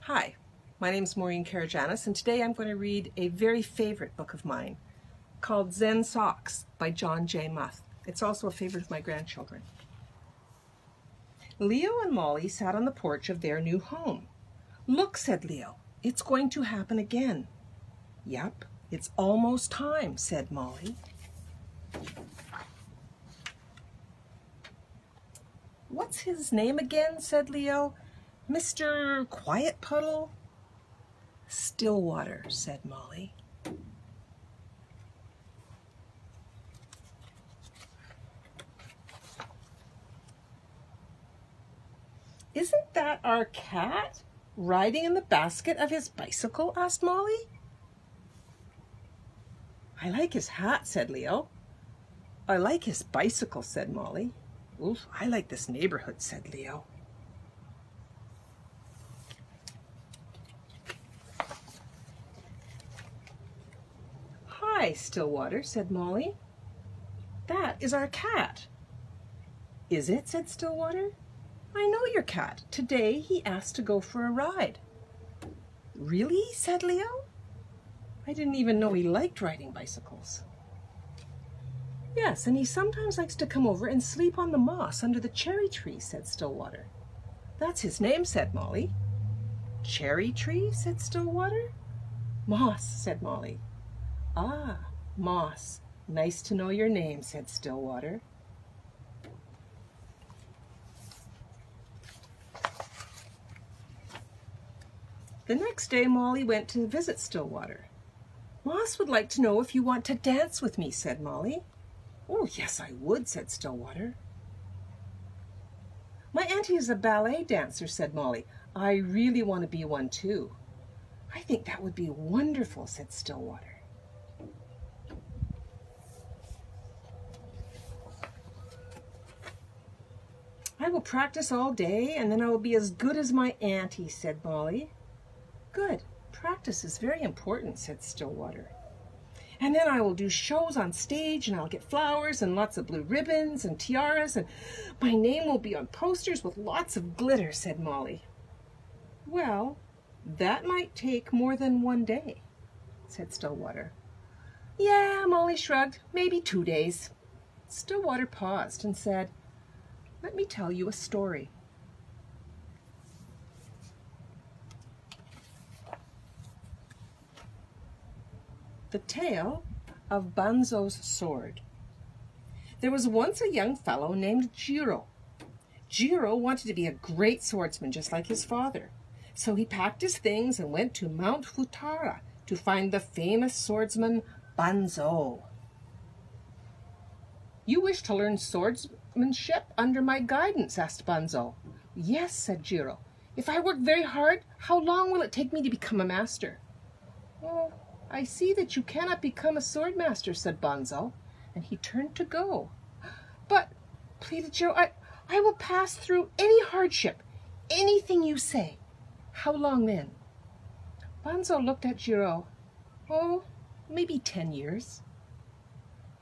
Hi, my name is Maurine Karagianis, and today I'm going to read a very favorite book of mine called Zen Socks by Jon J. Muth. It's also a favorite of my grandchildren. Leo and Molly sat on the porch of their new home. Look, said Leo, it's going to happen again. Yep, it's almost time, said Molly. What's his name again? said Leo. Mr. Quiet Puddle? Stillwater, said Molly. Isn't that our cat riding in the basket of his bicycle? asked Molly. I like his hat, said Leo. I like his bicycle, said Molly. Oof, I like this neighborhood, said Leo. Hi, Stillwater, said Molly. That is our cat. Is it? said Stillwater. I know your cat. Today he asked to go for a ride. Really? said Leo. I didn't even know he liked riding bicycles. Yes, and he sometimes likes to come over and sleep on the moss under the cherry tree, said Stillwater. That's his name, said Molly. Cherry tree, said Stillwater. Moss, said Molly. Ah, Moss. Nice to know your name, said Stillwater. The next day, Molly went to visit Stillwater. Moss would like to know if you want to dance with me, said Molly. Oh, yes, I would, said Stillwater. My auntie is a ballet dancer, said Molly. I really want to be one, too. I think that would be wonderful, said Stillwater. I will practice all day, and then I will be as good as my auntie, said Molly. Good. Practice is very important, said Stillwater. And then I will do shows on stage and I'll get flowers and lots of blue ribbons and tiaras and my name will be on posters with lots of glitter, said Molly. Well, that might take more than one day, said Stillwater. Yeah, Molly shrugged, maybe two days. Stillwater paused and said, let me tell you a story. The Tale of Banzo's Sword There was once a young fellow named Jiro. Jiro wanted to be a great swordsman just like his father. So he packed his things and went to Mount Futara to find the famous swordsman Banzo. You wish to learn swordsmanship under my guidance, asked Banzo. Yes, said Jiro. If I work very hard, how long will it take me to become a master? Oh, I see that you cannot become a sword master, said Banzo, and he turned to go. But, pleaded Jiro, I, I will pass through any hardship, anything you say. How long then? Banzo looked at Jiro. Oh, maybe ten years.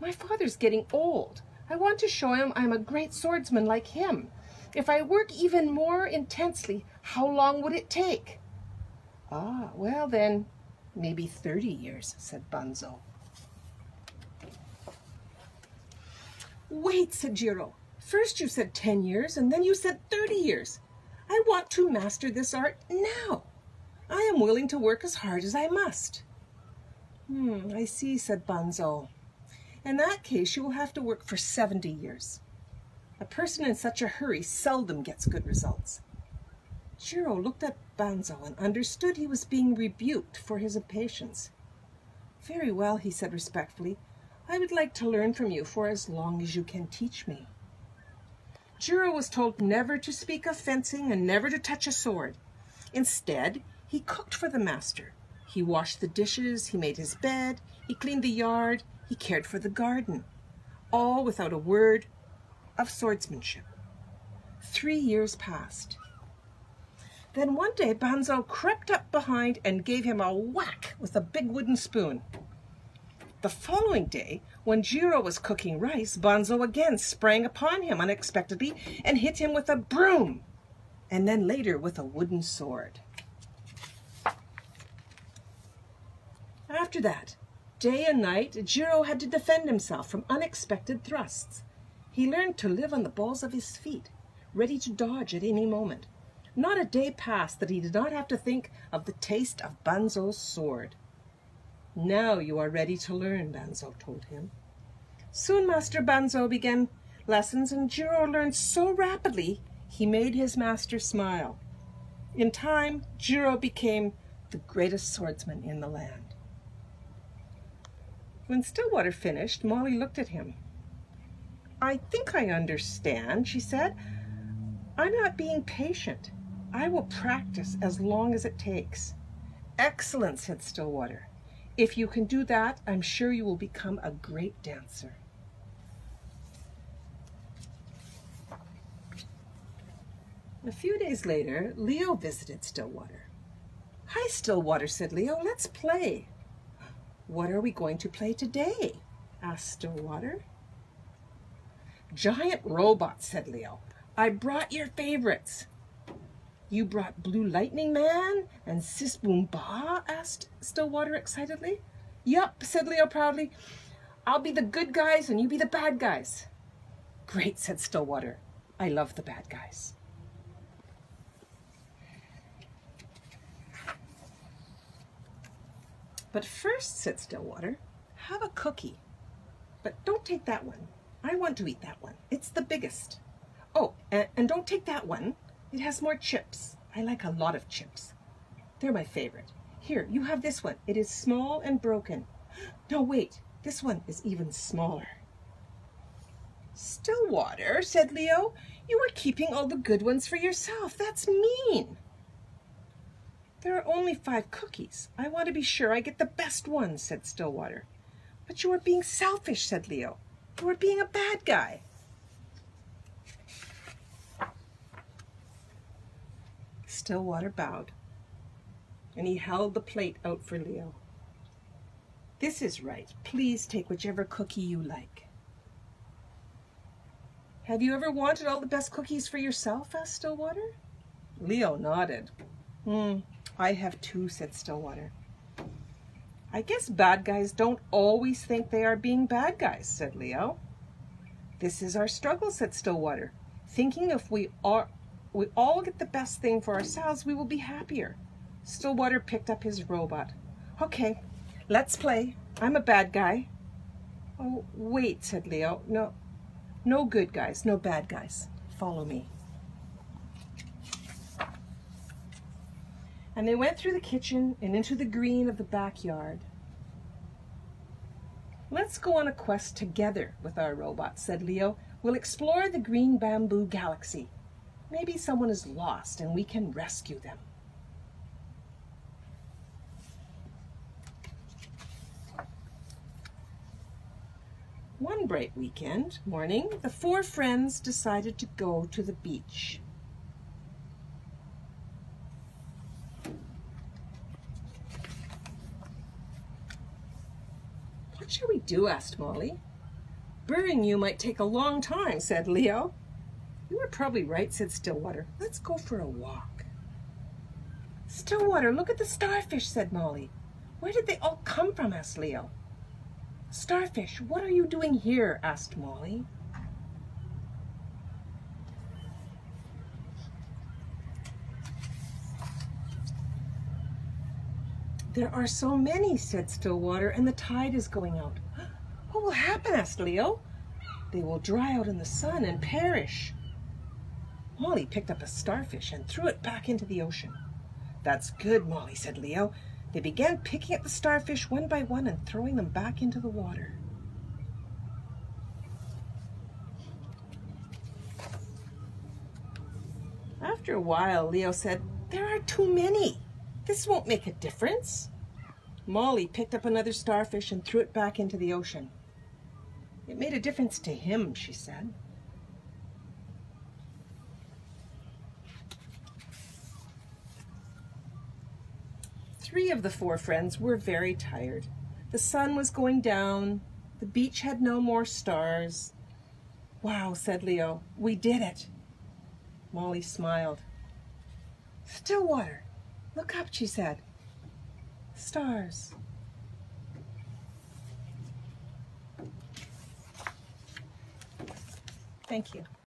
My father's getting old. I want to show him I'm a great swordsman like him. If I work even more intensely, how long would it take? Ah, well then, Maybe 30 years, said Banzo. Wait, said Jiro. First you said 10 years, and then you said 30 years. I want to master this art now. I am willing to work as hard as I must. Hmm, I see, said Banzo. In that case, you will have to work for 70 years. A person in such a hurry seldom gets good results. Jiro looked at Banzo and understood he was being rebuked for his impatience. Very well, he said respectfully. I would like to learn from you for as long as you can teach me. Jiro was told never to speak of fencing and never to touch a sword. Instead, he cooked for the master. He washed the dishes, he made his bed, he cleaned the yard, he cared for the garden, all without a word of swordsmanship. Three years passed. Then one day Banzo crept up behind and gave him a whack with a big wooden spoon. The following day, when Jiro was cooking rice, Banzo again sprang upon him unexpectedly and hit him with a broom. and then later with a wooden sword. After that, day and night, Jiro had to defend himself from unexpected thrusts. He learned to live on the balls of his feet, ready to dodge at any moment. Not a day passed that he did not have to think of the taste of Banzo's sword. Now you are ready to learn, Banzo told him. Soon Master Banzo began lessons, and Jiro learned so rapidly he made his master smile. In time, Jiro became the greatest swordsman in the land. When Stillwater finished, Molly looked at him. I think I understand, she said. I'm not being patient. I will practice as long as it takes. Excellent, said Stillwater. If you can do that, I'm sure you will become a great dancer. A few days later, Leo visited Stillwater. Hi, Stillwater, said Leo. Let's play. What are we going to play today? asked Stillwater. Giant robots, said Leo. I brought your favorites. You brought Blue Lightning Man and Sis Boom Ba? asked Stillwater excitedly. Yup, said Leo proudly. I'll be the good guys and you be the bad guys. Great, said Stillwater. I love the bad guys. But first, said Stillwater, have a cookie. But don't take that one. I want to eat that one. It's the biggest. Oh, and, and don't take that one. It has more chips. I like a lot of chips. They're my favorite. Here, you have this one. It is small and broken. No, wait. This one is even smaller. Stillwater, said Leo, you are keeping all the good ones for yourself. That's mean. There are only five cookies. I want to be sure I get the best ones, said Stillwater. But you are being selfish, said Leo. You are being a bad guy. Stillwater bowed, and he held the plate out for Leo. This is right. Please take whichever cookie you like. Have you ever wanted all the best cookies for yourself? asked Stillwater. Leo nodded. Hmm, I have two, said Stillwater. I guess bad guys don't always think they are being bad guys, said Leo. This is our struggle, said Stillwater. Thinking if we are we all get the best thing for ourselves, we will be happier. Stillwater picked up his robot. Okay, let's play. I'm a bad guy. Oh, wait, said Leo. No, no good guys, no bad guys. Follow me. And they went through the kitchen and into the green of the backyard. Let's go on a quest together with our robot, said Leo. We'll explore the green bamboo galaxy. Maybe someone is lost and we can rescue them. One bright weekend morning, the four friends decided to go to the beach. What shall we do? asked Molly. Burying you might take a long time, said Leo. You are probably right, said Stillwater. Let's go for a walk. Stillwater, look at the starfish, said Molly. Where did they all come from? asked Leo. Starfish, what are you doing here? asked Molly. There are so many, said Stillwater, and the tide is going out. What will happen? asked Leo. They will dry out in the sun and perish. Molly picked up a starfish and threw it back into the ocean. That's good, Molly, said Leo. They began picking up the starfish one by one and throwing them back into the water. After a while, Leo said, There are too many. This won't make a difference. Molly picked up another starfish and threw it back into the ocean. It made a difference to him, she said. Three of the four friends were very tired. The sun was going down. The beach had no more stars. Wow, said Leo, we did it. Molly smiled. Stillwater. Look up, she said. Stars. Thank you.